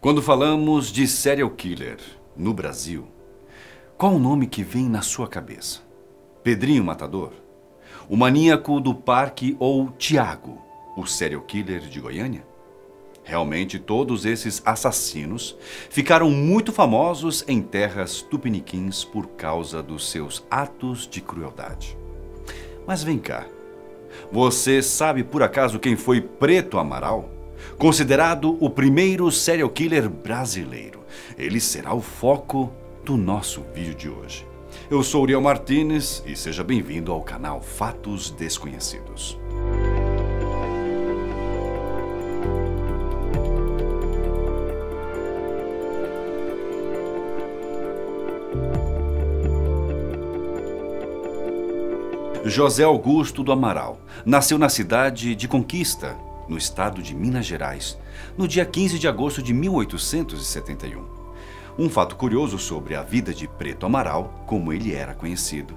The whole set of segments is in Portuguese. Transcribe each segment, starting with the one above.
Quando falamos de serial killer no Brasil, qual o nome que vem na sua cabeça? Pedrinho Matador? O maníaco do parque ou Tiago, o serial killer de Goiânia? Realmente, todos esses assassinos ficaram muito famosos em terras tupiniquins por causa dos seus atos de crueldade. Mas vem cá, você sabe por acaso quem foi Preto Amaral? Considerado o primeiro serial killer brasileiro, ele será o foco do nosso vídeo de hoje. Eu sou Uriel Martinez e seja bem-vindo ao canal Fatos Desconhecidos. José Augusto do Amaral nasceu na cidade de Conquista, no estado de Minas Gerais, no dia 15 de agosto de 1871. Um fato curioso sobre a vida de Preto Amaral, como ele era conhecido,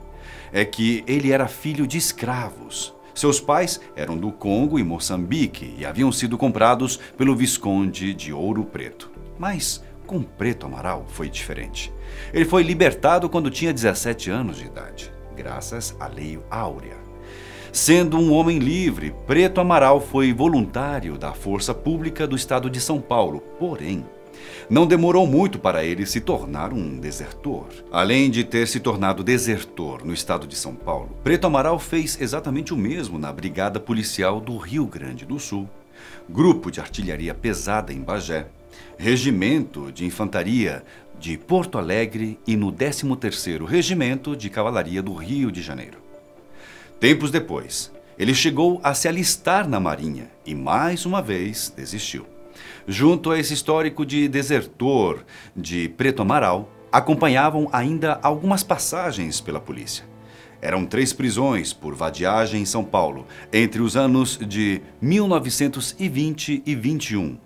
é que ele era filho de escravos. Seus pais eram do Congo e Moçambique e haviam sido comprados pelo Visconde de Ouro Preto. Mas com Preto Amaral foi diferente. Ele foi libertado quando tinha 17 anos de idade, graças à Lei Áurea. Sendo um homem livre, Preto Amaral foi voluntário da Força Pública do Estado de São Paulo, porém, não demorou muito para ele se tornar um desertor. Além de ter se tornado desertor no estado de São Paulo, Preto Amaral fez exatamente o mesmo na Brigada Policial do Rio Grande do Sul, Grupo de Artilharia Pesada em Bagé, Regimento de Infantaria de Porto Alegre e no 13º Regimento de Cavalaria do Rio de Janeiro. Tempos depois, ele chegou a se alistar na Marinha e mais uma vez desistiu. Junto a esse histórico de desertor de Preto Amaral, acompanhavam ainda algumas passagens pela polícia. Eram três prisões por vadiagem em São Paulo entre os anos de 1920 e 21.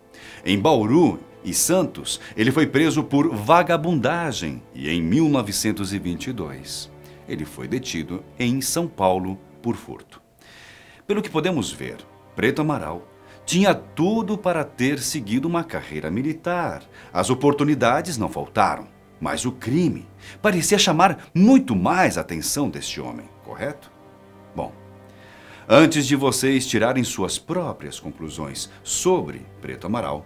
Em Bauru e Santos, ele foi preso por vagabundagem e em 1922 ele foi detido em São Paulo por furto. Pelo que podemos ver, Preto Amaral tinha tudo para ter seguido uma carreira militar. As oportunidades não faltaram, mas o crime parecia chamar muito mais a atenção deste homem, correto? Bom, antes de vocês tirarem suas próprias conclusões sobre Preto Amaral,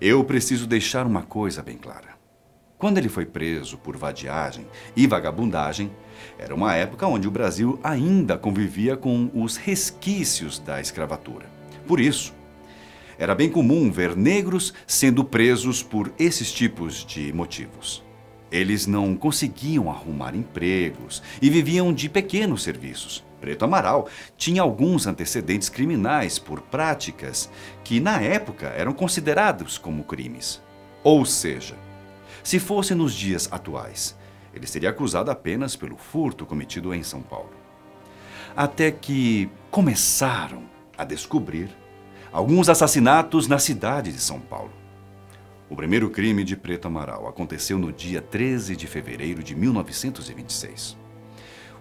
eu preciso deixar uma coisa bem clara. Quando ele foi preso por vadiagem e vagabundagem, era uma época onde o Brasil ainda convivia com os resquícios da escravatura. Por isso, era bem comum ver negros sendo presos por esses tipos de motivos. Eles não conseguiam arrumar empregos e viviam de pequenos serviços. Preto Amaral tinha alguns antecedentes criminais por práticas que, na época, eram considerados como crimes. Ou seja, se fosse nos dias atuais, ele seria acusado apenas pelo furto cometido em São Paulo. Até que começaram a descobrir alguns assassinatos na cidade de São Paulo. O primeiro crime de Preto Amaral aconteceu no dia 13 de fevereiro de 1926.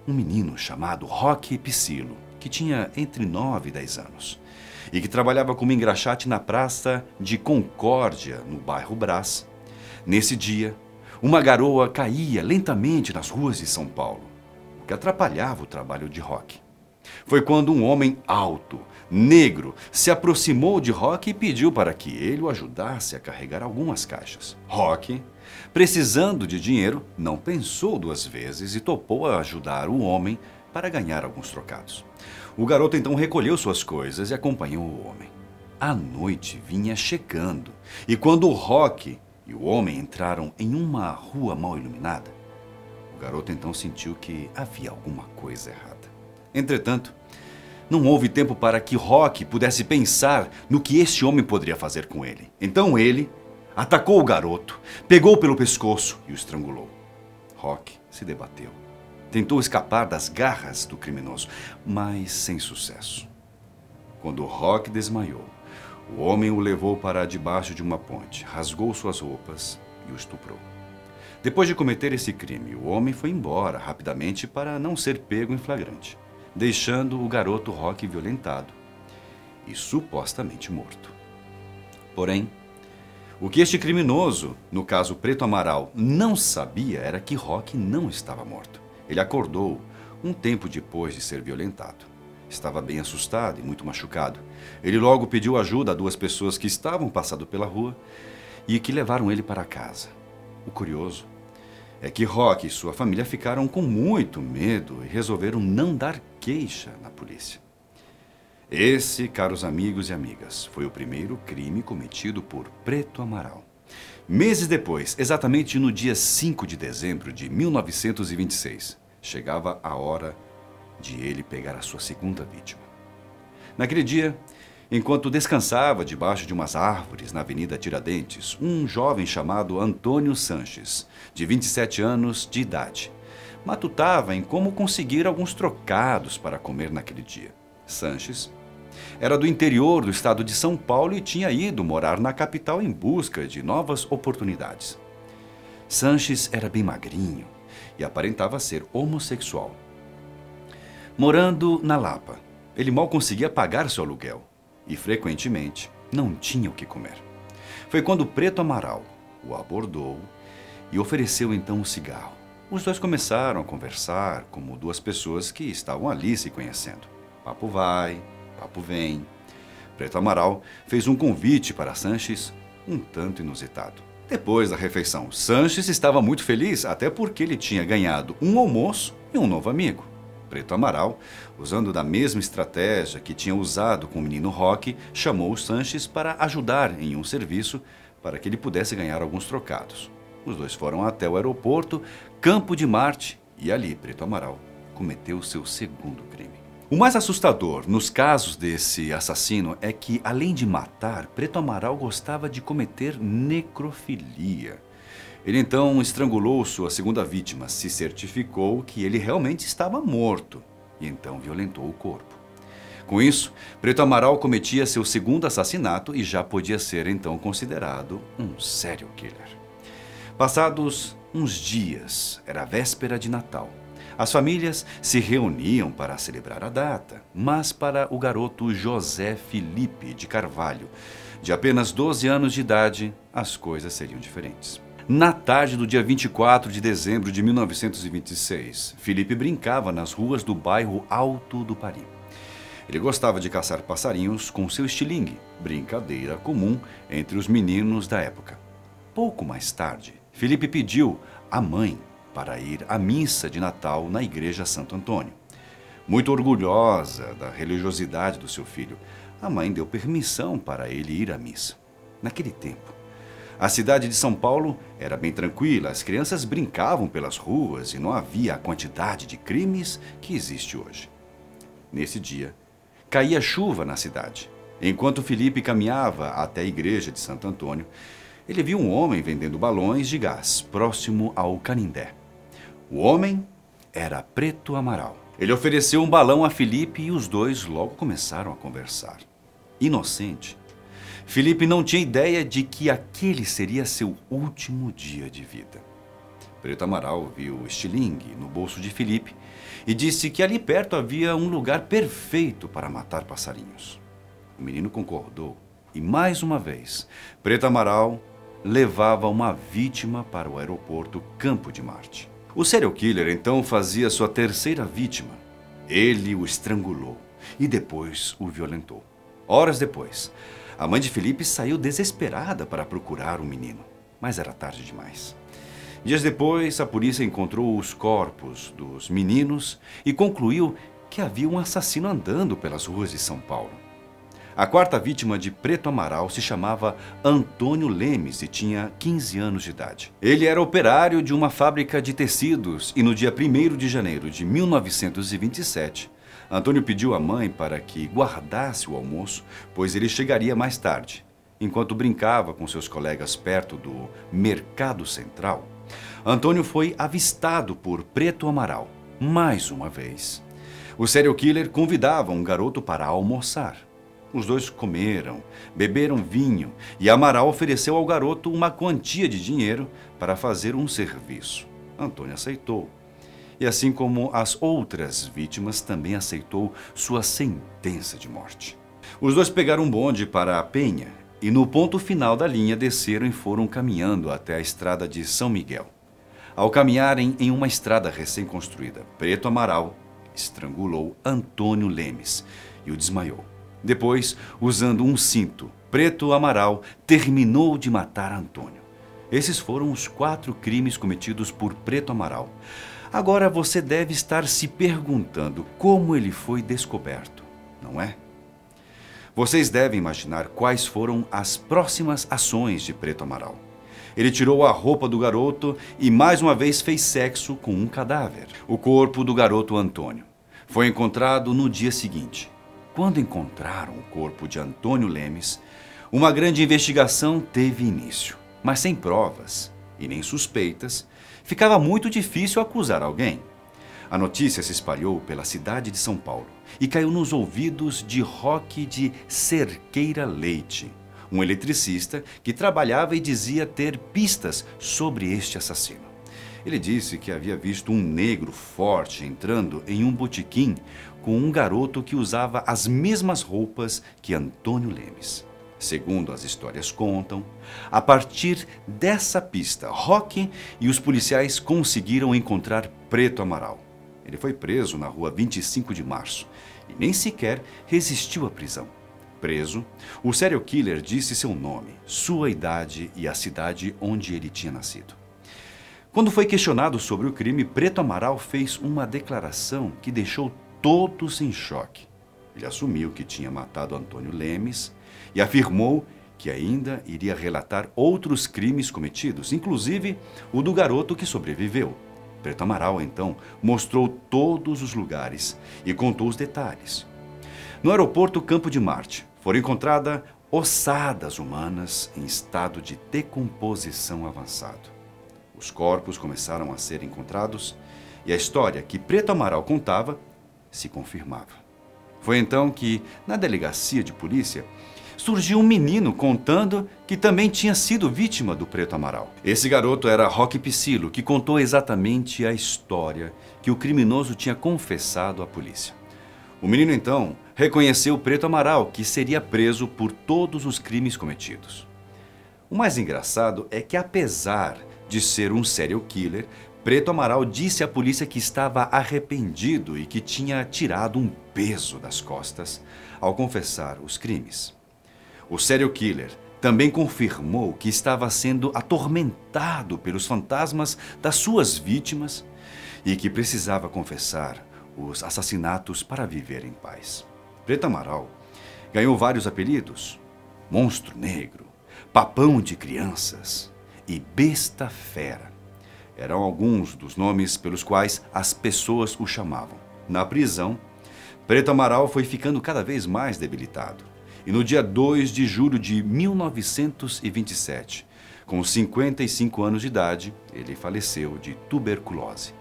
Um menino chamado Roque Piscilo, que tinha entre 9 e 10 anos, e que trabalhava como engraxate na praça de Concórdia, no bairro Brás. Nesse dia, uma garoa caía lentamente nas ruas de São Paulo, o que atrapalhava o trabalho de Rock. Foi quando um homem alto, negro, se aproximou de Rock e pediu para que ele o ajudasse a carregar algumas caixas. Rock, precisando de dinheiro, não pensou duas vezes e topou a ajudar o homem para ganhar alguns trocados. O garoto então recolheu suas coisas e acompanhou o homem. A noite vinha chegando e quando o Rock e o homem entraram em uma rua mal iluminada, o garoto então sentiu que havia alguma coisa errada. Entretanto, não houve tempo para que Rock pudesse pensar no que este homem poderia fazer com ele. Então ele atacou o garoto, pegou pelo pescoço e o estrangulou. Rock se debateu. Tentou escapar das garras do criminoso, mas sem sucesso. Quando Rock desmaiou, o homem o levou para debaixo de uma ponte, rasgou suas roupas e o estuprou. Depois de cometer esse crime, o homem foi embora rapidamente para não ser pego em flagrante, deixando o garoto Rock violentado e supostamente morto. Porém, O que este criminoso, no caso Preto Amaral, não sabia era que Roque não estava morto. Ele acordou um tempo depois de ser violentado. Estava bem assustado e muito machucado. Ele logo pediu ajuda a duas pessoas que estavam passando pela rua e que levaram ele para casa. O curioso é que Roque e sua família ficaram com muito medo e resolveram não dar queixa na polícia. Esse, caros amigos e amigas, foi o primeiro crime cometido por Preto Amaral. Meses depois, exatamente no dia 5 de dezembro de 1926, chegava a hora de ele pegar a sua segunda vítima. Naquele dia, enquanto descansava debaixo de umas árvores na Avenida Tiradentes, um jovem chamado Antônio Sanches, de 27 anos de idade, matutava em como conseguir alguns trocados para comer naquele dia. Sanches era do interior do estado de São Paulo e tinha ido morar na capital em busca de novas oportunidades. Sanches era bem magrinho e aparentava ser homossexual. Morando na Lapa, ele mal conseguia pagar seu aluguel e, frequentemente, não tinha o que comer. Foi quando Preto Amaral o abordou e ofereceu então um cigarro. Os dois começaram a conversar como duas pessoas que estavam ali se conhecendo. Papo vai, papo vem. Preto Amaral fez um convite para Sanches um tanto inusitado. Depois da refeição, Sanches estava muito feliz, até porque ele tinha ganhado um almoço e um novo amigo. Preto Amaral, usando da mesma estratégia que tinha usado com o menino Roque, chamou Sanches para ajudar em um serviço para que ele pudesse ganhar alguns trocados. Os dois foram até o aeroporto Campo de Marte e ali Preto Amaral cometeu seu segundo crime. O mais assustador nos casos desse assassino é que, além de matar, Preto Amaral gostava de cometer necrofilia. Ele então estrangulou sua segunda vítima, se certificou que ele realmente estava morto e então violentou o corpo. Com isso, Preto Amaral cometia seu segundo assassinato e já podia ser então considerado um serial killer. Passados uns dias, era véspera de Natal. As famílias se reuniam para celebrar a data, mas para o garoto José Felipe de Carvalho, de apenas 12 anos de idade, as coisas seriam diferentes. Na tarde do dia 24 de dezembro de 1926, Felipe brincava nas ruas do bairro Alto do Paris. Ele gostava de caçar passarinhos com seu estilingue, brincadeira comum entre os meninos da época. Pouco mais tarde, Felipe pediu à mãe para ir à missa de Natal na Igreja Santo Antônio. Muito orgulhosa da religiosidade do seu filho, a mãe deu permissão para ele ir à missa. Naquele tempo, a cidade de São Paulo era bem tranquila, as crianças brincavam pelas ruas e não havia a quantidade de crimes que existe hoje. Nesse dia, caía chuva na cidade. Enquanto Felipe caminhava até a igreja de Santo Antônio, ele viu um homem vendendo balões de gás próximo ao Canindé. O homem era Preto Amaral. Ele ofereceu um balão a Felipe e os dois logo começaram a conversar. Inocente, Felipe não tinha ideia de que aquele seria seu último dia de vida. Preto Amaral viu o estilingue no bolso de Felipe e disse que ali perto havia um lugar perfeito para matar passarinhos. O menino concordou e, mais uma vez, Preto Amaral levava uma vítima para o aeroporto Campo de Marte. O serial killer então fazia sua terceira vítima. Ele o estrangulou e depois o violentou. Horas depois, a mãe de Felipe saiu desesperada para procurar o menino, mas era tarde demais. Dias depois, a polícia encontrou os corpos dos meninos e concluiu que havia um assassino andando pelas ruas de São Paulo. A quarta vítima de Preto Amaral se chamava Antônio Lemes e tinha 15 anos de idade. Ele era operário de uma fábrica de tecidos e no dia 1 de janeiro de 1927, Antônio pediu à mãe para que guardasse o almoço, pois ele chegaria mais tarde. Enquanto brincava com seus colegas perto do Mercado Central, Antônio foi avistado por Preto Amaral, mais uma vez. O serial killer convidava um garoto para almoçar. Os dois comeram, beberam vinho e Amaral ofereceu ao garoto uma quantia de dinheiro para fazer um serviço. Antônio aceitou. E assim como as outras vítimas, também aceitou sua sentença de morte. Os dois pegaram um bonde para a Penha e no ponto final da linha desceram e foram caminhando até a estrada de São Miguel. Ao caminharem em uma estrada recém-construída, Preto Amaral estrangulou Antônio Lemes e o desmaiou. Depois, usando um cinto, Preto Amaral terminou de matar Antônio. Esses foram os quatro crimes cometidos por Preto Amaral. Agora você deve estar se perguntando como ele foi descoberto, não é? Vocês devem imaginar quais foram as próximas ações de Preto Amaral. Ele tirou a roupa do garoto e mais uma vez fez sexo com um cadáver, o corpo do garoto Antônio. Foi encontrado no dia seguinte. Quando encontraram o corpo de Antônio Lemes, uma grande investigação teve início, mas sem provas e nem suspeitas, ficava muito difícil acusar alguém. A notícia se espalhou pela cidade de São Paulo e caiu nos ouvidos de Roque de Cerqueira Leite, um eletricista que trabalhava e dizia ter pistas sobre este assassino. Ele disse que havia visto um negro forte entrando em um botequim com um garoto que usava as mesmas roupas que Antônio Lemes. Segundo as histórias contam, a partir dessa pista, Roque e os policiais conseguiram encontrar Preto Amaral. Ele foi preso na rua 25 de março e nem sequer resistiu à prisão. Preso, o serial killer disse seu nome, sua idade e a cidade onde ele tinha nascido. Quando foi questionado sobre o crime, Preto Amaral fez uma declaração que deixou todos em choque. Ele assumiu que tinha matado Antônio Lemes e afirmou que ainda iria relatar outros crimes cometidos, inclusive o do garoto que sobreviveu. Preto Amaral, então, mostrou todos os lugares e contou os detalhes. No aeroporto Campo de Marte, foram encontradas ossadas humanas em estado de decomposição avançado. Os corpos começaram a ser encontrados e a história que Preto Amaral contava se confirmava. Foi então que, na delegacia de polícia, surgiu um menino contando que também tinha sido vítima do Preto Amaral. Esse garoto era Roque Piscilo, que contou exatamente a história que o criminoso tinha confessado à polícia. O menino então reconheceu o Preto Amaral, que seria preso por todos os crimes cometidos. O mais engraçado é que, apesar de ser um serial killer, Preto Amaral disse à polícia que estava arrependido e que tinha tirado um peso das costas ao confessar os crimes. O serial killer também confirmou que estava sendo atormentado pelos fantasmas das suas vítimas e que precisava confessar os assassinatos para viver em paz. Preto Amaral ganhou vários apelidos: Monstro Negro, Papão de Crianças e Besta Fera eram alguns dos nomes pelos quais as pessoas o chamavam. Na prisão, Preto Amaral foi ficando cada vez mais debilitado. E no dia 2 de julho de 1927, com 55 anos de idade, ele faleceu de tuberculose.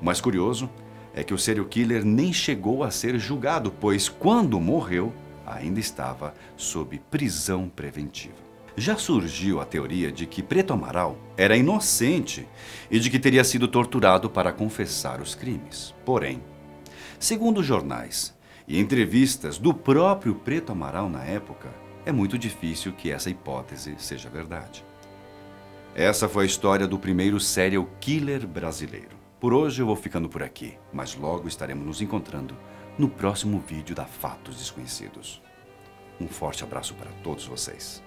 O mais curioso é que o serial killer nem chegou a ser julgado, pois quando morreu, ainda estava sob prisão preventiva já surgiu a teoria de que Preto Amaral era inocente e de que teria sido torturado para confessar os crimes. Porém, segundo jornais e entrevistas do próprio Preto Amaral na época, é muito difícil que essa hipótese seja verdade. Essa foi a história do primeiro serial killer brasileiro. Por hoje eu vou ficando por aqui, mas logo estaremos nos encontrando no próximo vídeo da Fatos Desconhecidos. Um forte abraço para todos vocês.